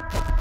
you